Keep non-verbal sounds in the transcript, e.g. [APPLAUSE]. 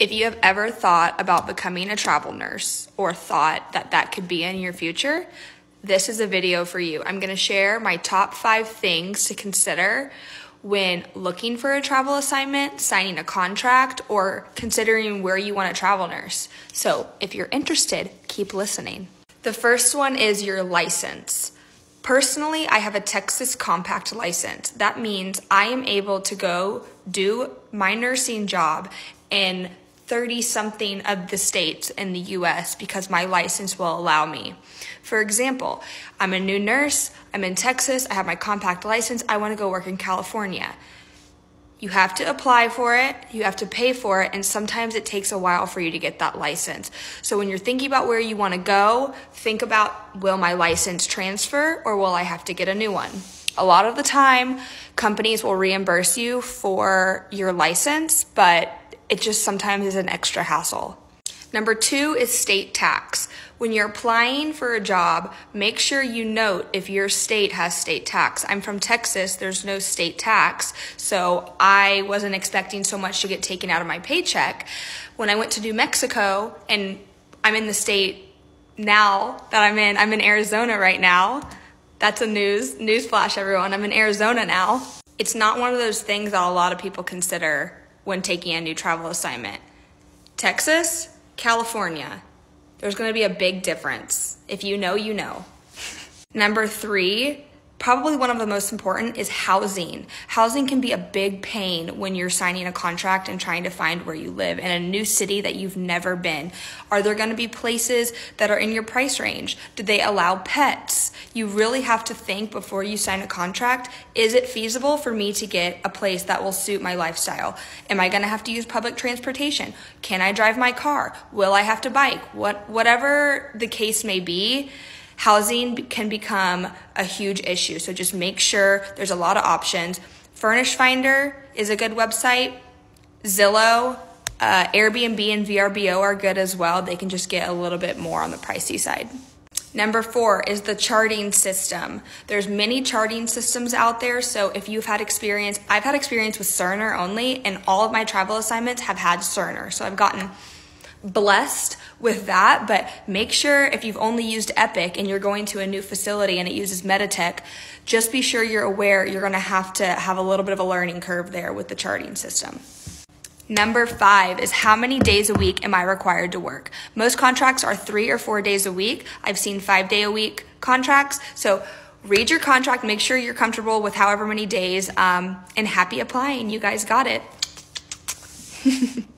If you have ever thought about becoming a travel nurse or thought that that could be in your future, this is a video for you. I'm gonna share my top five things to consider when looking for a travel assignment, signing a contract, or considering where you want to travel nurse. So if you're interested, keep listening. The first one is your license. Personally, I have a Texas compact license. That means I am able to go do my nursing job in 30 something of the states in the US because my license will allow me. For example, I'm a new nurse, I'm in Texas, I have my compact license, I want to go work in California. You have to apply for it, you have to pay for it, and sometimes it takes a while for you to get that license. So when you're thinking about where you want to go, think about will my license transfer or will I have to get a new one? A lot of the time, companies will reimburse you for your license, but it just sometimes is an extra hassle. Number two is state tax. When you're applying for a job, make sure you note if your state has state tax. I'm from Texas, there's no state tax, so I wasn't expecting so much to get taken out of my paycheck. When I went to New Mexico, and I'm in the state now that I'm in, I'm in Arizona right now. That's a news, news flash everyone. I'm in Arizona now. It's not one of those things that a lot of people consider when taking a new travel assignment. Texas, California, there's going to be a big difference. If you know, you know. Number three, probably one of the most important is housing. Housing can be a big pain when you're signing a contract and trying to find where you live in a new city that you've never been. Are there going to be places that are in your price range? Do they allow pets? You really have to think before you sign a contract, is it feasible for me to get a place that will suit my lifestyle? Am I going to have to use public transportation? Can I drive my car? Will I have to bike? What whatever the case may be, housing can become a huge issue. So just make sure there's a lot of options. Furnish Finder is a good website. Zillow, uh, Airbnb, and VRBO are good as well. They can just get a little bit more on the pricey side. Number four is the charting system. There's many charting systems out there. So if you've had experience, I've had experience with Cerner only, and all of my travel assignments have had Cerner. So I've gotten blessed with that, but make sure if you've only used Epic and you're going to a new facility and it uses Meditech, just be sure you're aware you're going to have to have a little bit of a learning curve there with the charting system. Number five is how many days a week am I required to work? Most contracts are three or four days a week. I've seen five day a week contracts. So read your contract, make sure you're comfortable with however many days, um, and happy applying. You guys got it. [LAUGHS]